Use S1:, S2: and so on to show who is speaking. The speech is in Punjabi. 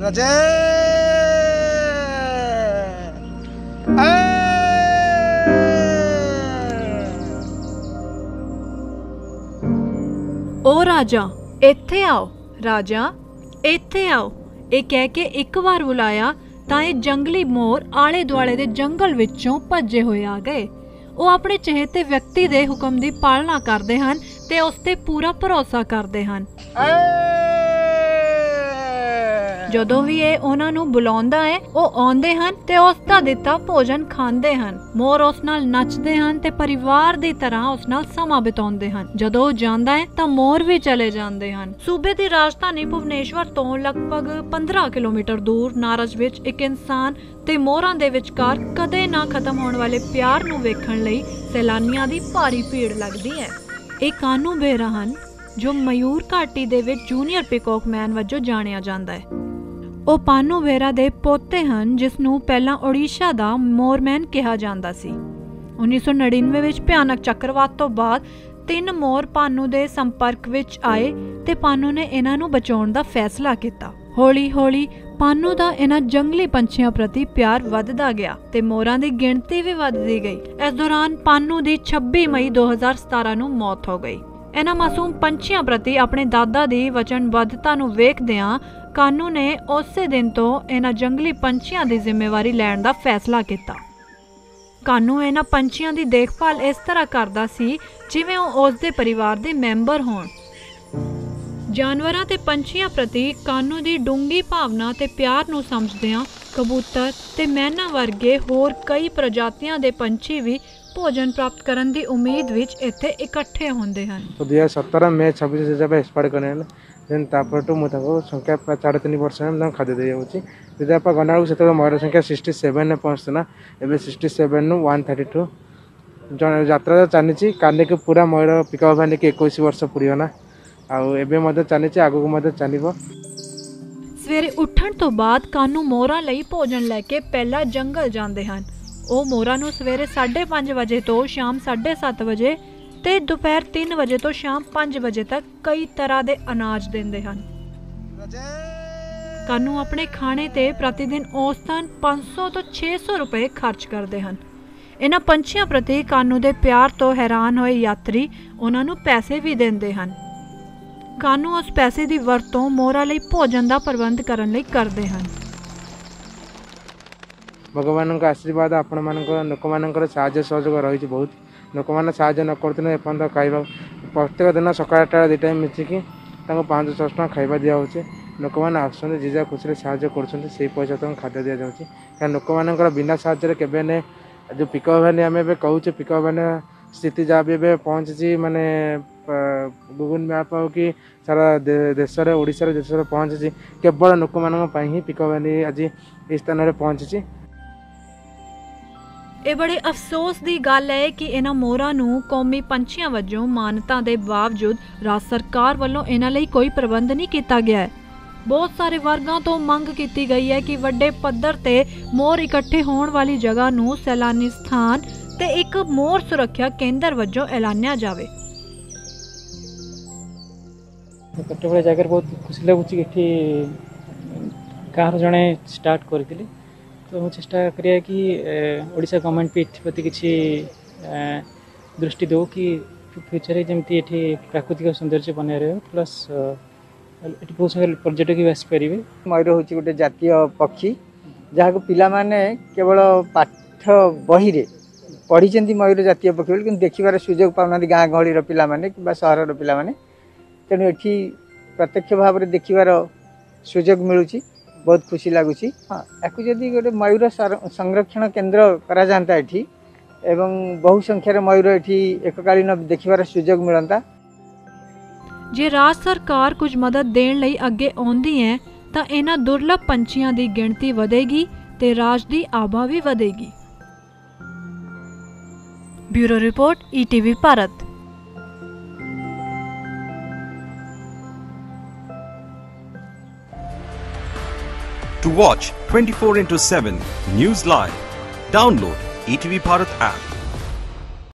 S1: ਰਾਜੇ।
S2: ਓ ਰਾਜਾ ਇੱਥੇ ਆਓ। ਰਾਜਾ ਇੱਥੇ ਆਓ। ਇਹ ਕਹਿ ਕੇ ਇੱਕ ਵਾਰ ਬੁਲਾਇਆ ਤਾਂ ਇਹ ਜੰਗਲੀ ਮੋਰ ਆਲੇ ਦੁਆਲੇ ਦੇ ਜੰਗਲ ਵਿੱਚੋਂ ਭੱਜੇ ਹੋਏ ਆ ਗਏ। ਉਹ ਆਪਣੇ ਚਹੇਤੇ ਵਿਅਕਤੀ ਦੇ ਹੁਕਮ ਦੀ ਪਾਲਣਾ ਕਰਦੇ ਹਨ ਤੇ ਉਸ ਤੇ ਪੂਰਾ ਭਰੋਸਾ ਕਰਦੇ ਹਨ। ਜਦੋਂ ਵੀ ਇਹ ਉਹਨਾਂ ਨੂੰ ਬੁਲਾਉਂਦਾ ਹੈ, ਉਹ ਆਉਂਦੇ ਹਨ ਤੇ ਉਸ ਦਾ ਦਿੱਤਾ ਭੋਜਨ ਖਾਂਦੇ ਹਨ। ਮੋਰ ਉਸ ਨਾਲ ਨੱਚਦੇ ਹਨ ਤੇ ਪਰਿਵਾਰ ਦੀ ਤਰ੍ਹਾਂ ਉਸ ਨਾਲ ਸਮਾਂ ਬਿਤਾਉਂਦੇ ਹਨ। ਜਦੋਂ ਉਹ ਜਾਂਦਾ ਹੈ, ਤਾਂ ਮੋਰ ਵੀ ਚਲੇ ਜਾਂਦੇ ਹਨ। ਸੂਬੇ ਦੀ ਰਾਜਧਾਨੀ ਭੁਵਨੇਸ਼ਵਰ ਤੋਂ ਲਗਭਗ 15 ਕਿਲੋਮੀਟਰ ਦੂਰ ਨਾਰਜ ਵਿੱਚ ਇੱਕ ਇਨਸਾਨ ਤੇ ਮੋਰਾਂ ਦੇ ਵਿਚਕਾਰ ਕਦੇ ਨਾ ਖਤਮ ਹੋਣ ਵਾਲੇ ਪਿਆਰ ਨੂੰ ਵੇਖਣ ਲਈ ਸੈਲਾਨੀਆਂ ਦੀ ਭਾਰੀ ਭੀੜ ਲੱਗਦੀ ਹੈ। ਇਹ ਕਾਨੂੰ ਬੇਰਾ ਹਨ ਜੋ ਮਯੂਰ ਘਾਟੀ ਦੇ ਵਿੱਚ ਜੂਨੀਅਰ ਪਿਕੌਕ ਮੈਨ ਵਜੋਂ ਜਾਣਿਆ ਜਾਂਦਾ ਹੈ। ਉਹ ਪਾਨੂ ਵੇਰਾ ਦੇ ਪੋਤੇ ਹਨ, ਜਿਸ ਨੂੰ ਪਹਿਲਾਂ ਓਡੀਸ਼ਾ ਦਾ ਮੋਰਮੈਨ ਕਿਹਾ ਜਾਂਦਾ ਸੀ। 1999 ਵਿੱਚ ਭਿਆਨਕ ਚੱਕਰਵਾਤ ਤੋਂ ਬਾਅਦ ਤਿੰਨ ਮੋਰ ਪਾਨੂ ਦੇ ਸੰਪਰਕ ਵਿੱਚ ਆਏ ਤੇ ਪਾਨੂ ਨੇ ਇਹਨਾਂ ਨੂੰ ਬਚਾਉਣ ਦਾ ਫੈਸਲਾ ਕੀਤਾ। ਹੌਲੀ-ਹੌਲੀ ਪਾਨੂ ਦਾ ਇਹਨਾਂ ਜੰਗਲੀ ਪੰਛੀਆਂ ਪ੍ਰਤੀ ਪਿਆਰ ਵੱਧਦਾ ਗਿਆ ਤੇ ਮੋਰਾਂ ਦੀ ਗਿਣਤੀ ਵੀ ਵੱਧਦੀ ਗਈ। ਇਸ ਦੌਰਾਨ ਪਾਨੂ ਦੀ 26 ਮਈ 2017 ਨੂੰ ਮੌਤ ਹੋ ਗਈ। ਇਹਨਾਂ ਮਾਸੂਮ ਪੰਛੀਆਂ ਪ੍ਰਤੀ ਆਪਣੇ ਦਾਦਾ ਦੀ ਵਚਨਬੱਧਤਾ ਨੂੰ ਵੇਖਦਿਆਂ ਕਾਨੂੰ ਨੇ ਉਸੇ ਦਿਨ ਤੋਂ ਇਹਨਾਂ ਜੰਗਲੀ ਪੰਛੀਆਂ ਦੀ ਜ਼ਿੰਮੇਵਾਰੀ ਲੈਣ ਦਾ ਫੈਸਲਾ ਕੀਤਾ। ਕਾਨੂੰ ਇਹਨਾਂ ਪੰਛੀਆਂ ਦੀ ਦੇਖਭਾਲ ਇਸ ਤਰ੍ਹਾਂ ਕਰਦਾ ਸੀ ਜਿਵੇਂ ਉਹ ਉਸ ਦੇ ਪਰਿਵਾਰ ਦੇ ਮੈਂਬਰ ਹੋਣ। ਜਾਨਵਰਾਂ ਤੇ ਪੰਛੀਆਂ ਪ੍ਰਤੀ ਕਾਨੂੰ ਦੀ ਡੂੰਗੀ ਭਾਵਨਾ ਤੇ ਪਿਆਰ ਨੂੰ ਸਮਝਦਿਆਂ ਕਬੂਤਰ ਤੇ ਮੈਨਾ ਵਰਗੇ ਹੋਰ ਕਈ ਪ੍ਰਜਾਤੀਆਂ ਦੇ ਪੰਛੀ ਵੀ ਭੋਜਨ ਪ੍ਰਾਪਤ ਕਰਨ ਦੀ ਉਮੀਦ ਵਿੱਚ ਇੱਥੇ ਇਕੱਠੇ ਹੁੰਦੇ ਹਨ।
S3: तो दो हजार सत्रह में छब्बीस दिसंबर एक्सपायर करने ଦେନ୍ ତାପରଠୁ ମୁଁ ତାଙ୍କୁ ସଂଖ୍ୟା ପ୍ରାୟ ସାଢ଼େ ତିନି ବର୍ଷ ହେଲା ମୁଁ ତାଙ୍କୁ ଖାଦ୍ୟ ଦେଇଯାଉଛି ଯଦି ଆପଣ ଗଲାବେଳକୁ ସେତେବେଳେ ମୟୂର ସଂଖ୍ୟା ସିକ୍ସଟି ସେଭେନରେ ପହଞ୍ଚିଥିଲା ଏବେ ସିକ୍ସଟି ସେଭେନରୁ ୱାନ୍ ଥାର୍ଟି ଟୁ ଜଣେ ଯାତ୍ରା ଚାଲିଛି କାଲିକି ପୁରା ମୟୂର ପିକଅପ୍ ଭାନିକି ଏକୋଇଶ ବର୍ଷ ପୁରିଗଲା ଆଉ ଏବେ ମଧ୍ୟ ଚାଲିଛି ଆଗକୁ ମଧ୍ୟ ଚାଲିବ
S2: ਸਵੇਰੇ ਉੱਠਣ ਤੋਂ ਬਾਅਦ ਕਾਨੂ ਮੋਰਾਂ ਲਈ ਭੋਜਨ ਲੈ ਕੇ ਪਹਿਲਾਂ ਜੰਗਲ ਜਾਂਦੇ ਹਨ ਉਹ ਮੋਰਾਂ ਨੂੰ ਸਵੇਰੇ 5:30 ਵਜੇ ਤੋਂ ਸ਼ਾਮ 7:30 ਵਜੇ ਤੇ ਦੁਪਹਿਰ 3 ਵਜੇ ਤੋਂ ਸ਼ਾਮ 5 ਵਜੇ ਤੱਕ ਕਈ ਤਰ੍ਹਾਂ ਦੇ ਅਨਾਜ ਦਿੰਦੇ ਹਨ। ਕਾਨੂੰ ਆਪਣੇ ਖਾਣੇ ਤੇ ਪ੍ਰਤੀ ਦਿਨ ਔਸਤਨ 500 ਤੋਂ 600 ਰੁਪਏ ਖਰਚ ਕਰਦੇ ਹਨ। ਇਹਨਾਂ ਪੰਛੀਆਂ ਪ੍ਰਤੀ ਕਾਨੂੰ ਦੇ ਪਿਆਰ ਤੋਂ ਹੈਰਾਨ ਹੋਏ ਯਾਤਰੀ ਉਹਨਾਂ ਨੂੰ ਪੈਸੇ ਵੀ ਦਿੰਦੇ ਹਨ। ਕਾਨੂੰ ਉਸ ਪੈਸੇ ਦੀ ਵਰਤੋਂ ਮੋਰਾ ਲਈ ਭੋਜਨ ਦਾ ਪ੍ਰਬੰਧ ਕਰਨ ਲਈ ਕਰਦੇ ਹਨ।
S3: ଭଗବାନଙ୍କ ଆଶୀର୍ବାଦ ଆପଣମାନଙ୍କ ଲୋକମାନଙ୍କର ସାହାଯ୍ୟ ସହଯୋଗ ରହିଛି ବହୁତ ଲୋକମାନେ ସାହାଯ୍ୟ ନ କରୁଥିଲେ ଏପର୍ଯ୍ୟନ୍ତ ଖାଇବା ପ୍ରତ୍ୟେକ ଦିନ ସକାଳ ଆଠଟା ଦୁଇ ଟାଇମ୍ ମିଶିକି ତାଙ୍କୁ ପାଞ୍ଚ ଛଅଶହ ଟଙ୍କା ଖାଇବା ଦିଆହେଉଛି ଲୋକମାନେ ଆସୁଛନ୍ତି ଯିଏ ଯାହା ଖୁସିରେ ସାହାଯ୍ୟ କରୁଛନ୍ତି ସେଇ ପଇସା ତାଙ୍କୁ ଖାଦ୍ୟ ଦିଆଯାଉଛି କାରଣ ଲୋକମାନଙ୍କର ବିନା ସାହାଯ୍ୟରେ କେବେ ହେଲେ ଯେଉଁ ପିକଅପ୍ ଭ୍ୟାଲି ଆମେ ଏବେ କହୁଛେ ପିକଅପ୍ ଭ୍ୟାଲି ସ୍ଥିତି ଯାହା ବି ଏବେ ପହଞ୍ଚିଛି ମାନେ ଗୁଗୁଲ ମ୍ୟାପ୍ ହଉ କି ସାରା ଦେଶରେ ଓଡ଼ିଶାରେ ଦେଶରେ ପହଞ୍ଚିଛି କେବଳ ଲୋକମାନଙ୍କ ପାଇଁ ହିଁ ପିକଅପ୍ ଭ୍ୟାଲି ଆଜି ଏହି ସ୍ଥାନରେ ପହଞ୍ଚିଛି
S2: ਇਹ ਬੜੇ ਅਫਸੋਸ ਦੀ ਗੱਲ ਹੈ ਕਿ ਇਹਨਾਂ ਮੋਰਾਂ ਨੂੰ ਕੌਮੀ ਪੰਛੀਆਂ ਵਜੋਂ ਮਾਨਤਾ ਦੇ ਬਾਵਜੂਦ ਰਾਜ ਸਰਕਾਰ ਵੱਲੋਂ ਇਹਨਾਂ ਲਈ ਕੋਈ ਪ੍ਰਬੰਧ ਨਹੀਂ ਕੀਤਾ ਗਿਆ ਹੈ ਬਹੁਤ ਸਾਰੇ ਵਰਗਾਂ ਤੋਂ ਮੰਗ ਕੀਤੀ ਗਈ ਹੈ ਕਿ ਵੱਡੇ ਪੱਧਰ ਤੇ ਮੋਰ ਇਕੱਠੇ ਹੋਣ ਵਾਲੀ ਜਗ੍ਹਾ ਨੂੰ ਸੈਲਾਨੀ ਸਥਾਨ ਤੇ ਇੱਕ ਮੋਰ ਸੁਰੱਖਿਆ ਕੇਂਦਰ ਵਜੋਂ ਐਲਾਨਿਆ ਜਾਵੇ
S4: କେତେବେଳେ ଜାଗାରେ ବହୁତ ଖୁସି ଲାଗୁଛି କି ଏଠି ଗାଁର ଜଣେ ଷ୍ଟାର୍ଟ କରିଥିଲି ତ ମୁଁ ଚେଷ୍ଟା କରିବା କି ଓଡ଼ିଶା ଗଭର୍ଣ୍ଣମେଣ୍ଟ ବି ଏଥିପ୍ରତି କିଛି ଦୃଷ୍ଟି ଦେଉ କି ଫ୍ୟୁଚର୍ରେ ଯେମିତି ଏଠି ପ୍ରାକୃତିକ ସୌନ୍ଦର୍ଯ୍ୟ ବନେଇ ରହିବ ପ୍ଲସ୍ ଏଠି ବହୁତ ସାରା ପର୍ଯ୍ୟଟକ ବି ଆସିପାରିବେ
S5: ମୟୂର ହେଉଛି ଗୋଟେ ଜାତୀୟ ପକ୍ଷୀ ଯାହାକୁ ପିଲାମାନେ କେବଳ ପାଠ ବହିରେ ପଢ଼ିଛନ୍ତି ମୟୂର ଜାତୀୟ ପକ୍ଷୀ ବୋଲି କିନ୍ତୁ ଦେଖିବାର ସୁଯୋଗ ପାଉନାହାନ୍ତି ଗାଁ ଗହଳିର ପିଲାମାନେ କିମ୍ବା ସହରର ପିଲାମାନେ ତେଣୁ ଏଠି ପ୍ରତ୍ୟକ୍ଷ ଭାବରେ ଦେଖିବାର ସୁଯୋଗ ମିଳୁଛି ବହୁତ ଖୁସି ଲାଗୁଛି। ହଁ। ୟାକୁ ଯଦି ଗୋଟେ ମୟୂର ସଂରକ୍ଷଣ କେନ୍ଦ୍ର କରାଯାଆନ୍ତା ଏଠି ଏବଂ ବହୁ ସଂଖ୍ୟାରେ ମୟୂର ଏଠି ଏକକାଳୀନ ଦେଖିବାର ସୁଯୋଗ ਮਿଳନ୍ତା
S2: ਜੇ ਰਾਜ ਸਰਕਾਰ ਕੁਝ ਮਦਦ ਦੇਣ ਲਈ ਅੱਗੇ ਆਉਂਦੀ ਹੈ ਤਾਂ ਇਹਨਾਂ ਦੁਰਲਭ ਪੰਛੀਆਂ ਦੀ ਗਿਣਤੀ ਵਧੇਗੀ ਤੇ ਰਾਜ ਦੀ ਆਭਾ ਵੀ ਵਧੇਗੀ। Bureau report ETV Bharat.
S6: To watch 24 into 7 News Live, download ETV Bharat app.